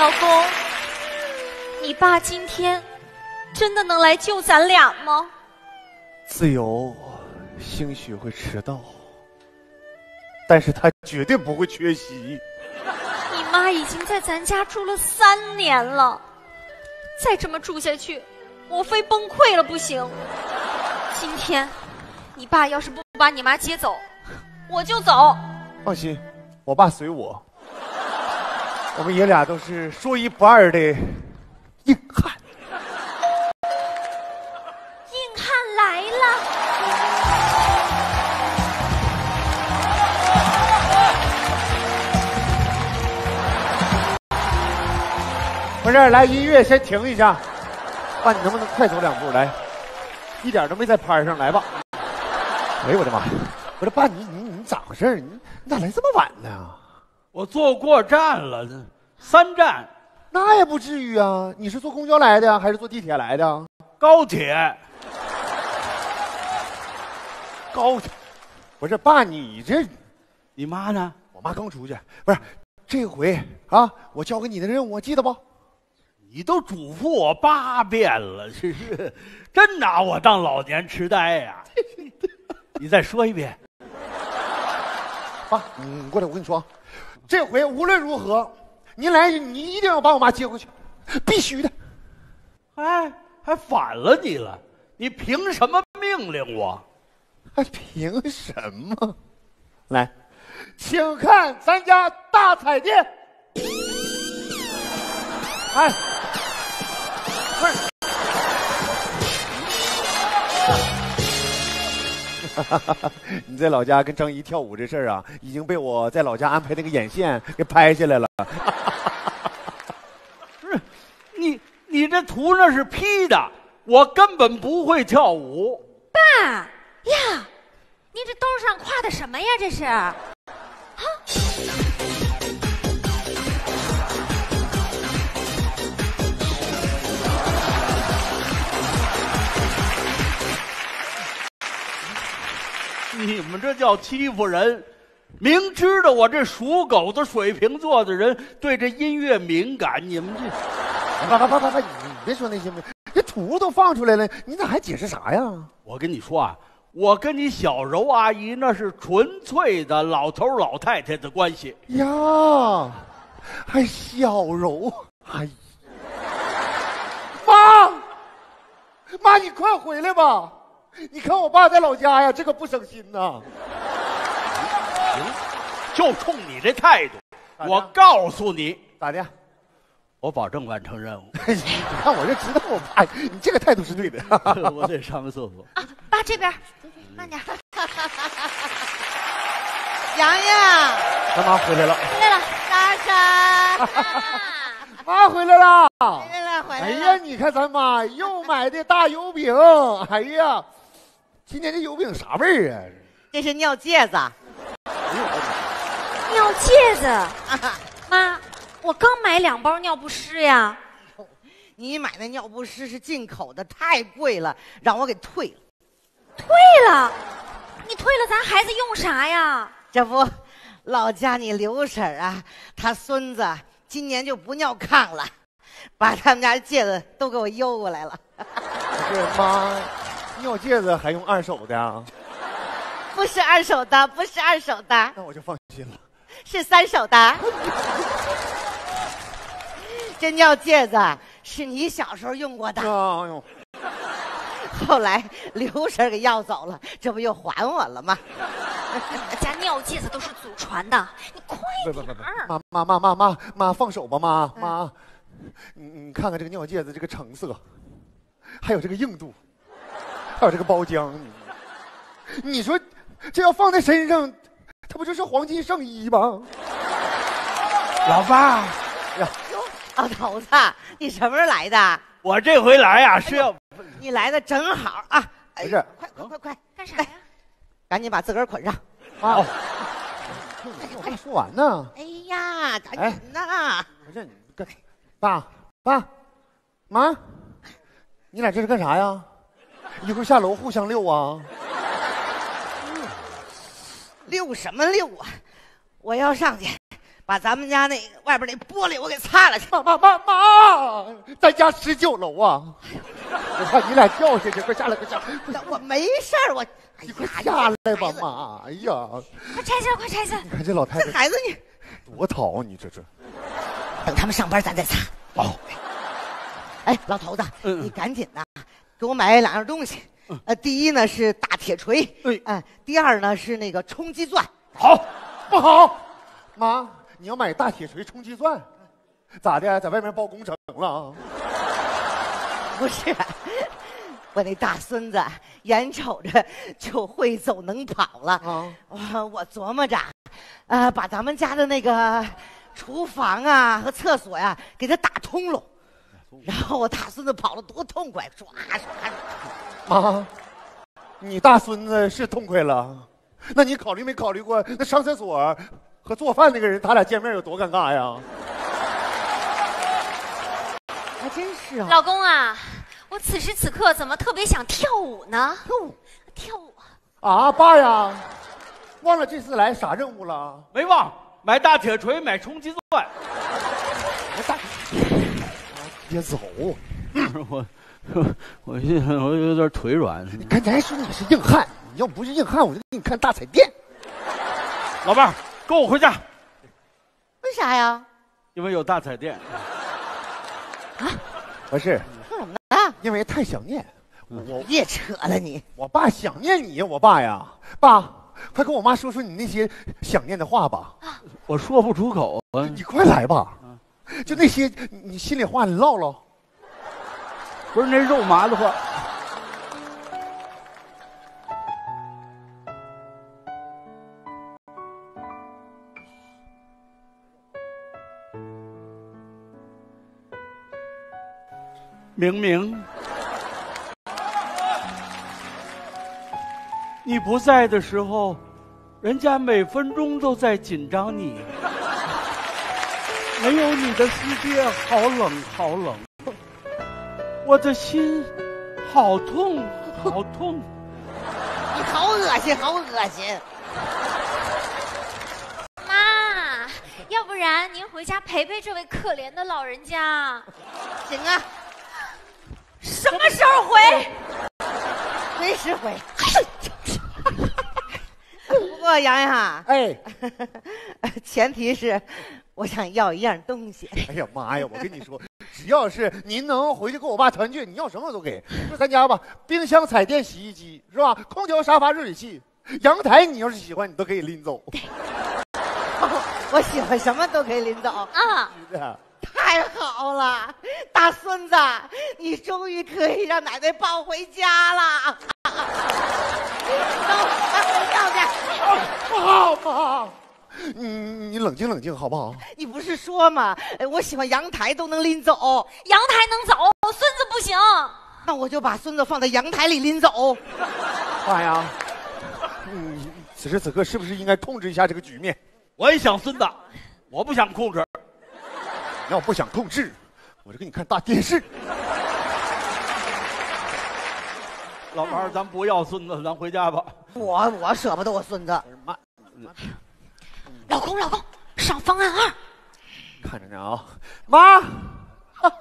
老公，你爸今天真的能来救咱俩吗？自由兴许会迟到，但是他绝对不会缺席。你妈已经在咱家住了三年了，再这么住下去，我非崩溃了不行。今天，你爸要是不把你妈接走，我就走。放心，我爸随我。我们爷俩都是说一不二的硬汉。硬汉来了！不是，来音乐先停一下。爸，你能不能快走两步来？一点都没在拍上，来吧。哎呦我的妈呀！我说爸，你你你咋回事？你你咋来这么晚呢？我坐过站了，这三站那也不至于啊！你是坐公交来的还是坐地铁来的？高铁。高铁。不是爸，你这你妈呢？我妈刚出去。不是，这回啊，我交给你的任务，记得不？你都嘱咐我八遍了，这是真拿我当老年痴呆呀、你再说一遍。爸，你过来，我跟你说，这回无论如何，您来，你一定要把我妈接回去，必须的。哎，还反了你了？你凭什么命令我？还凭什么？来，请看咱家大彩电。哎，不是。你在老家跟张姨跳舞这事儿啊，已经被我在老家安排那个眼线给拍下来了。不 是，你你这图那是 P 的，我根本不会跳舞。爸呀，你这兜上挎的什么呀？这是？你们这叫欺负人！明知道我这属狗的水瓶座的人对这音乐敏感，你们这……爸爸爸爸爸，你你别说那些，这图都放出来了，你咋还解释啥呀？我跟你说啊，我跟你小柔阿姨那是纯粹的老头老太太的关系。呀，还小柔，哎，妈，妈，你快回来吧！你看我爸在老家呀，这可不省心呐。行就冲你这态度，我告诉你，咋的？我保证完成任务。你看我就知道我爸，你这个态度是对的。我得上个厕所。啊，爸这边，慢点。洋洋，咱妈回来了，回来了，莎莎，妈回来了。回来了，回来了。哎呀，你看咱妈又买的大油饼，哎呀，今年这油饼啥味儿啊？这是尿介子，尿介子。妈，我刚买两包尿不湿呀。你买那尿不湿是进口的，太贵了，让我给退了。退了，你退了，咱孩子用啥呀？这不，老家你刘婶儿啊，她孙子今年就不尿炕了，把他们家戒子都给我邮过来了。不是妈，尿戒指还用二手的啊？不是二手的，不是二手的，那我就放心了。是三手的。这尿戒指是你小时候用过的，哎呦，后来刘婶儿给要走了，这不又还我了吗？我家尿戒子都是祖传的，你快不不不不点儿。，妈妈妈妈妈妈放手吧，妈妈，你你看看这个尿戒指这个成色，还有这个硬度，还有这个包浆，你你说这要放在身上，它不就是黄金圣衣吗？老爸，哟，老头子，你什么时候来的？我这回来呀、是要你来的正好啊！哎不是快快快快，干啥呀？赶紧把自个儿捆上！妈，我还没说完呢。哎呀，赶紧呐！不是你干，爸爸妈，你俩这是干啥呀？一会儿下楼互相遛啊？遛什么遛啊？我要上去把咱们家那外边那玻璃我给擦了去。妈妈妈妈，咱家十九楼啊！我怕你俩掉下去，快下来，快下来！我没事儿，我哎你快下来吧妈！哎呀，快拆下，快拆下！你看这老太太这孩子你多淘，你这这。等他们上班咱再擦。哦，哎，老头子，嗯你赶紧的，给我买两样东西。呃，第一呢是大铁锤，哎哎，第二呢是那个冲击钻。好，不好，妈，你要买大铁锤、冲击钻，咋的？在外面包工程了啊？不是，我那大孙子眼瞅着就会走能跑了，啊，我我琢磨着，呃，把咱们家的那个厨房啊和厕所呀、给它打通了，然后我大孙子跑了多痛快，唰唰。啊，你大孙子是痛快了，那你考虑没考虑过，那上厕所和做饭那个人，他俩见面有多尴尬呀？还真是啊！老公啊，我此时此刻怎么特别想跳舞呢？跳舞跳舞，啊，爸呀，忘了这次来啥任务了？没忘买大铁锤，买冲击钻。别走，我 我现我有点腿软。你刚才说你是硬汉，你要不是硬汉，我就给你看大彩电。老伴儿，跟我回家，为啥呀？因为有大彩电。啊不是，说什么呢？因为太想念我，别扯了你！我爸想念你呀，我爸呀，爸，快跟我妈说说你那些想念的话吧。我说不出口啊。你快来吧，就那些你心里话，你唠唠。不是那肉麻的话。明明，你不在的时候，人家每分钟都在紧张你。没有你的世界好冷好冷，我的心好痛 好痛。你好恶心，好恶心！妈，要不然您回家陪陪这位可怜的老人家。行啊，什么时候回？随时回。不过洋洋，哎，前提是我想要一样东西。哎呀妈呀！我跟你说，只要是您能回去跟我爸团聚，你要什么我都给。就咱家吧，冰箱、彩电、洗衣机是吧？空调、沙发、热水器，阳台你要是喜欢，你都可以拎走。我喜欢什么都可以拎走，啊，是的太好了，大孙子，你终于可以让奶奶抱回家了。走，咱回家去。妈妈，你你冷静冷静好不好？你不是说吗？哎我喜欢阳台都能拎走，阳台能走，孙子不行。那我就把孙子放在阳台里拎走。哎呀，你此时此刻是不是应该控制一下这个局面？我也想孙子，我不想控制。你要不想控制，我就给你看大电视。老伴儿，咱不要孙子，咱回家吧。我我舍不得我孙子，妈，老公，老公，上方案二。看着呢啊，妈，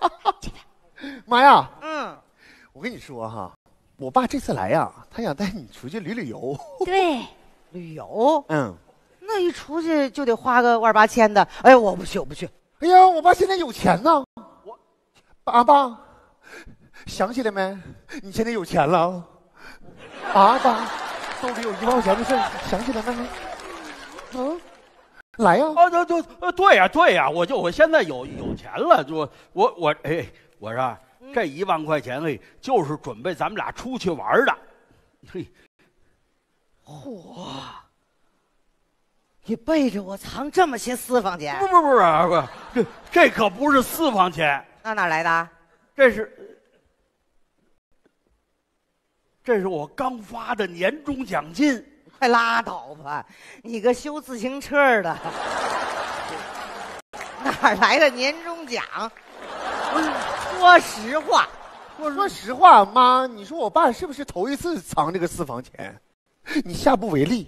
妈呀！嗯，我跟你说哈，我爸这次来呀，他想带你出去旅旅游。对，旅游嗯，那一出去就得花个万八千的，哎，我不去，我不去。哎呀，我爸现在有钱呢。我，爸爸，想起来没？你现在有钱了。啊，爸，兜里有一万块钱的事儿想起来没？嗯，来呀。啊，对对，呃，对呀、对呀、我就我现在有有钱了，就我我哎，我说这一万块钱哎，就是准备咱们俩出去玩的。嘿，嚯！你背着我藏这么些私房钱不，不不这这可不是私房钱，那哪来的？这是这是我刚发的年终奖金。快拉倒吧！你个修自行车的，哪儿来的年终奖？说实话，我说实话，妈，你说我爸是不是头一次藏这个私房钱？你下不为例，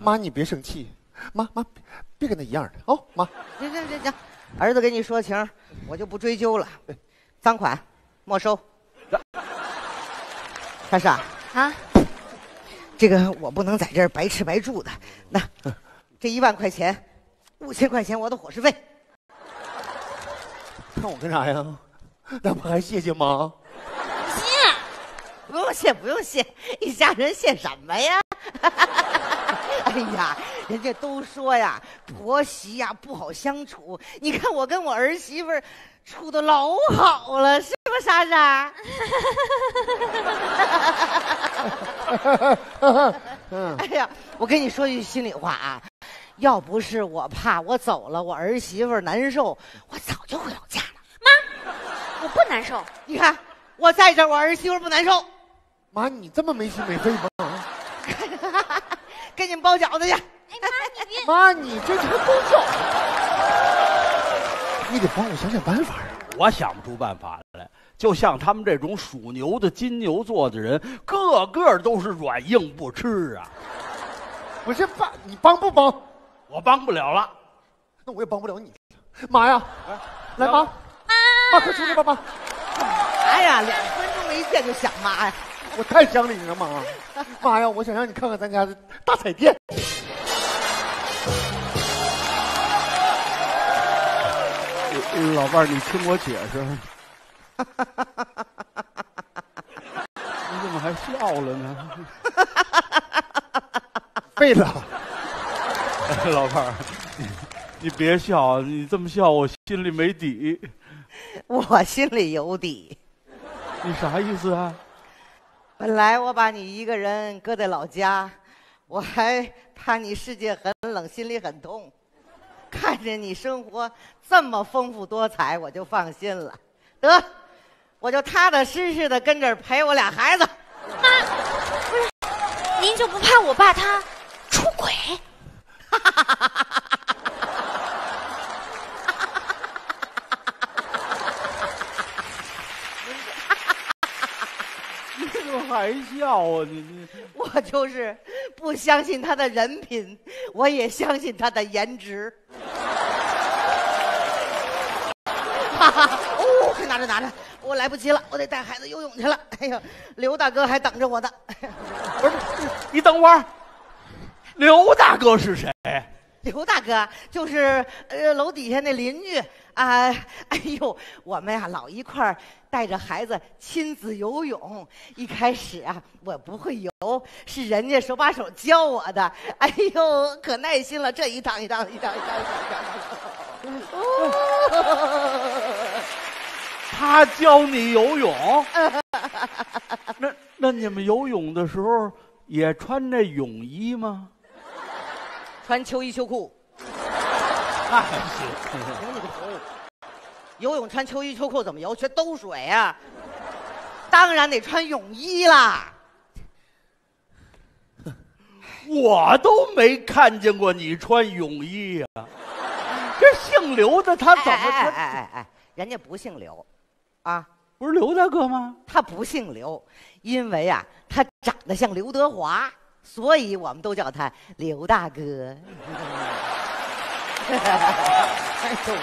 妈你别生气，妈妈，别别跟他一样的哦，妈。行行行行，儿子给你说情，我就不追究了。赃款没收。莎莎，啊，这个我不能在这儿白吃白住的。那这一万块钱，五千块钱我的伙食费。看我干啥呀？那不还谢谢吗？谢，不用谢，不用谢，一家人谢什么呀？哎呀，人家都说呀，婆媳呀不好相处。你看我跟我儿媳妇儿处的老好了，是不，莎莎？哎呀，我跟你说句心里话啊，要不是我怕我走了我儿媳妇难受，我早就回老家了。妈我不难受。你看我在这儿，我儿媳妇不难受。妈，你这么没心没肺吗？给你们包饺子去。哎妈，你别，妈，你这这个够小，你得帮我想想办法啊！我想不出办法来。就像他们这种属牛的金牛座的人，个个都是软硬不吃啊。我这帮你帮不帮？我帮不了了。那我也帮不了你。妈呀，来妈，妈快出来吧妈！哎呀，两分钟没见就想妈呀！我太想你了妈！妈呀，我想让你看看咱家的大彩电。老伴儿，你听我解释。你怎么还笑了呢？废了，老伴儿，你你别笑，你这么笑我心里没底。我心里有底。你啥意思啊？本来我把你一个人搁在老家，我还怕你世界很冷，心里很痛。看见你生活这么丰富多彩，我就放心了。得，我就踏踏实实的跟这儿陪我俩孩子。妈，不是您就不怕我爸他出轨？你怎么还笑啊？你你我就是不相信他的人品，我也相信他的颜值。哈哈，哦，快拿着拿着，我来不及了，我得带孩子游泳去了。哎呦，刘大哥还等着我呢。不是，你等会儿。刘大哥是谁？刘大哥就是呃楼底下那邻居啊，哎呦，我们呀老一块儿带着孩子亲子游泳。一开始啊我不会游，是人家手把手教我的。哎呦，可耐心了，这一趟一趟一趟一趟一趟一趟。哦他教你游泳？那那你们游泳的时候也穿这泳衣吗？穿秋衣秋裤，那还行。行你个头！游泳穿秋衣秋裤怎么游？全兜水啊！当然得穿泳衣啦。我都没看见过你穿泳衣呀、这姓刘的他怎么哎哎穿？哎哎哎，人家不姓刘，啊，不是刘大哥吗？他不姓刘，因为啊，他长得像刘德华，所以我们都叫他刘大哥。哎呦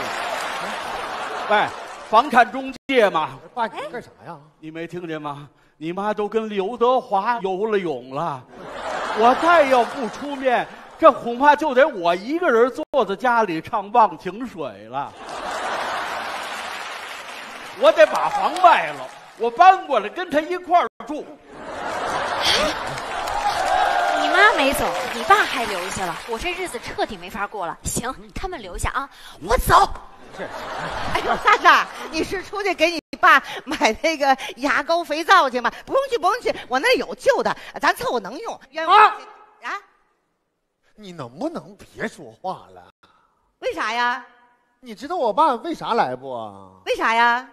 喂，房产中介嘛，爸，你干啥呀？你没听见吗？你妈都跟刘德华游了泳了，我再要不出面，这恐怕就得我一个人坐在家里唱忘情水了。我得把房卖了，我搬过来跟他一块儿住。你妈没走，你爸还留下了，我这日子彻底没法过了。行，他们留下啊，我走。哎呦，娜娜，你是出去给你爸买那个牙膏、肥皂去吗？不用去，不用去，我那有旧的，咱凑合能用。冤枉啊啊？你能不能别说话了？为啥呀？你知道我爸为啥来不？为啥呀？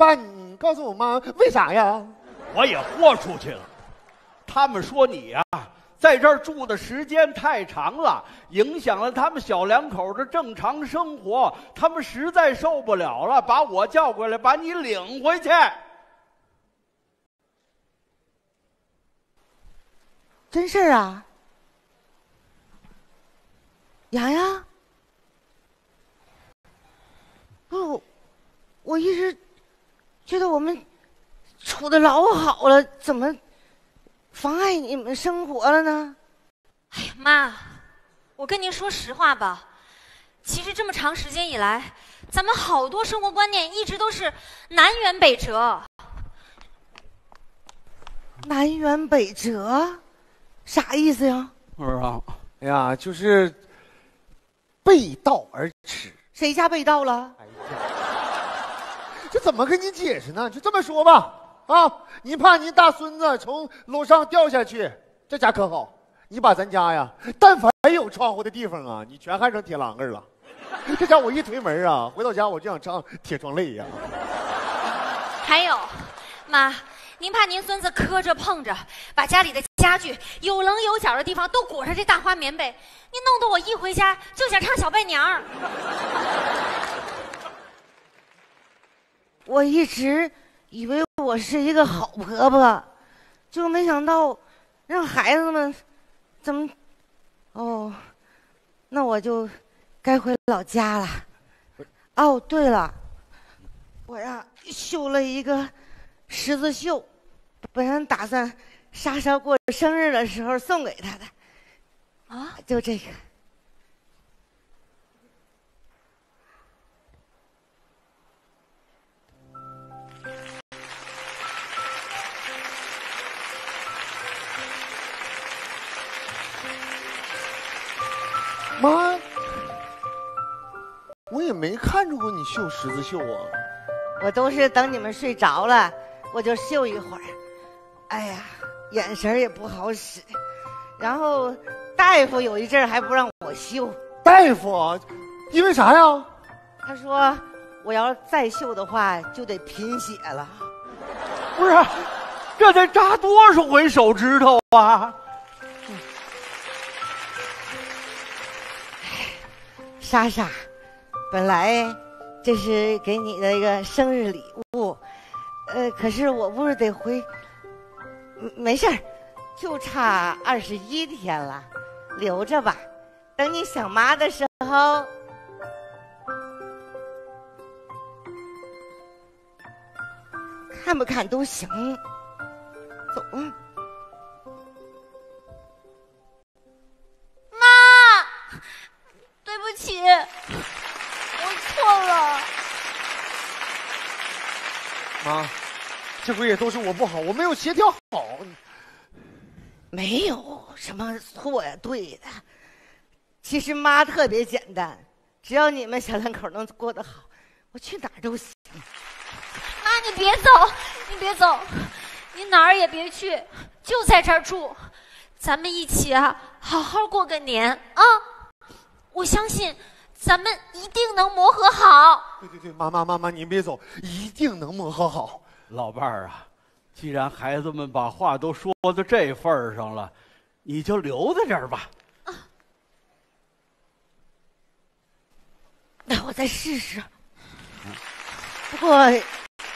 爸，你告诉我妈为啥呀？我也豁出去了。他们说你呀、在这儿住的时间太长了，影响了他们小两口的正常生活，他们实在受不了了，把我叫过来，把你领回去。真事儿啊？洋洋，不，我一直觉得我们处的老好了，怎么妨碍你们生活了呢？哎呀，妈，我跟您说实话吧，其实这么长时间以来，咱们好多生活观念一直都是南辕北辙。南辕北辙，啥意思呀？是啊，哎呀，就是背道而驰。谁家被盗了？哎呀，这怎么跟你解释呢？就这么说吧，啊，你怕您大孙子从楼上掉下去，这家可好，你把咱家呀，但凡有窗户的地方啊，你全焊成铁栏杆了。这家我一推门啊，回到家我就想唱《铁窗泪》呀。还有，妈，您怕您孙子磕着碰着，把家里的家具有棱有角的地方都裹上这大花棉被，您弄得我一回家就想唱小伴娘儿。我一直以为我是一个好婆婆，就没想到让孩子们怎么……哦，那我就该回老家了。哦，对了，我呀绣了一个十字绣，本来打算莎莎过生日的时候送给她的，啊，就这个。妈，我也没看着过你绣十字绣啊。我都是等你们睡着了，我就绣一会儿。哎呀，眼神儿也不好使。然后大夫有一阵儿还不让我绣，大夫，因为啥呀？他说我要再绣的话就得贫血了。不是，这得扎多少回手指头啊？莎莎，本来这是给你的一个生日礼物，呃，可是我不是得回，没事儿，就差二十一天了，留着吧，等你想妈的时候。看不看都行，走。吧，我错了。妈，这回也都是我不好，我没有协调好。没有什么错呀，对的。其实妈特别简单，只要你们小两口能过得好，我去哪儿都行。妈，你别走，你别走，你哪儿也别去，就在这儿住，咱们一起啊，好好过个年啊！我相信咱们一定能磨合好。对对对，妈妈妈妈，您别走，一定能磨合好。老伴儿啊，既然孩子们把话都说到这份儿上了，你就留在这儿吧。那我再试试。不过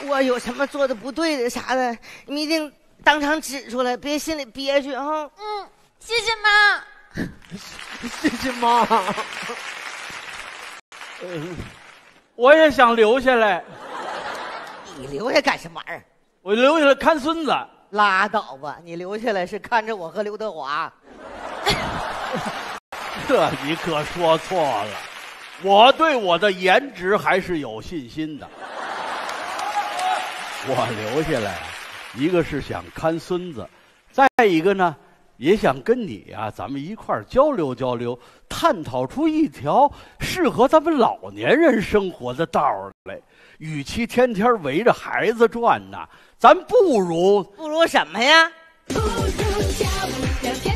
我有什么做的不对的啥的，你们一定当场指出来，别心里憋屈哈。嗯，谢谢妈。谢谢妈。嗯，我也想留下来，你留下干什么玩意儿？我留下来看孙子。拉倒吧，你留下来是看着我和刘德华。这你可说错了，我对我的颜值还是有信心的。我留下来，一个是想看孙子，再一个呢，也想跟你啊，咱们一块儿交流交流，探讨出一条适合咱们老年人生活的道儿来。与其天天围着孩子转呐，咱不如不如什么呀？不如